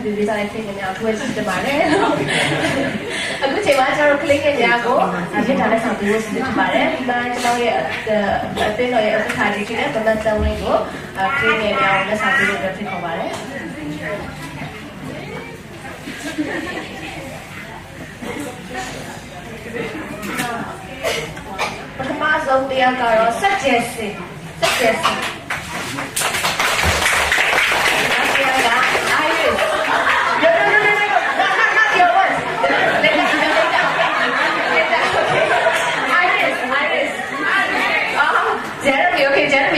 interview ပေးကြတဲ့ခင်ဗျာများကိုဆွေးတင်ပါတယ်အခုချိန်မှာကျွန်တော်ကလင်းငယ်များကိုဖြစ်တာနဲ့ဆောင်ပြီးလို့ဆွေးတင်ပါတယ်ဒီမှာကျွန်တော်ရဲ့အသင်းတော်ရဲ့အသခါကြီးဖြစ်တဲ့ဗမတ်တဝင်းကိုကလင်းငယ်များကိုလက်ဆောင်ပေးလို့ဖြစ်ခေါ်ပါတယ်ပထမဆုံးတရားကတော့စัจ jesse စัจ jesse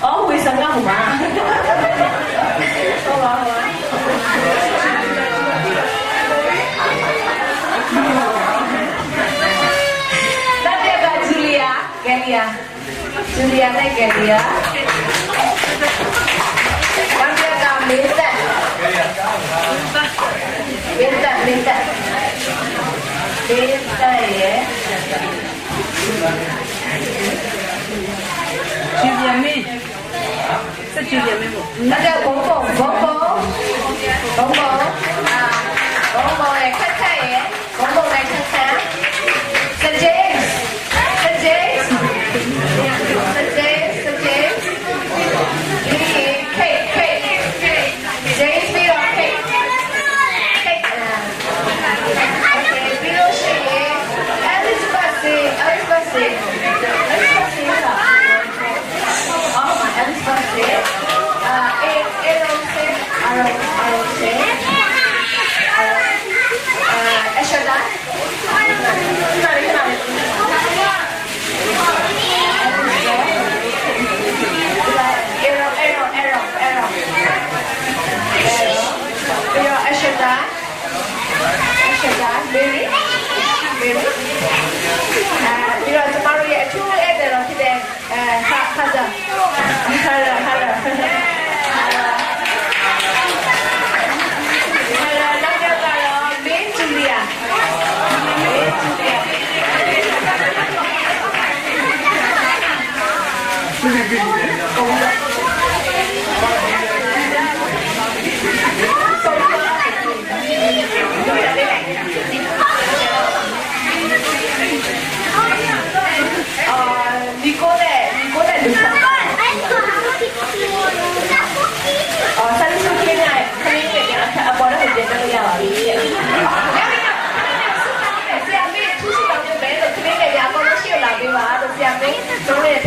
dito? Oo ma. Oo, Wilson nga mo ma. Oo ma. Nadia ka Julia. Gelia. Julia na Gelia. Nadia ka Milton. Minta, minta. Minta ya. Julia Rất Nó cho bố bố, bố. Bố Bố. Bố à, Bố này khát khát ấy Bố bố này khát khát Sir James. Sir James. Sir James. Gracias. 我们的故事像梦一样又是什么时候放晴的预兆一二三四五六七八九十十一十二十三十四十五十六十七十八十九二十